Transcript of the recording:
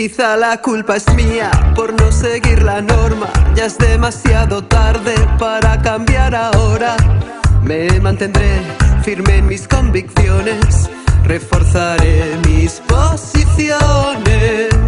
Quizá la culpa es mía por no seguir la norma. Ya es demasiado tarde para cambiar ahora. Me mantendré firme en mis convicciones. Reforzaré mis posiciones.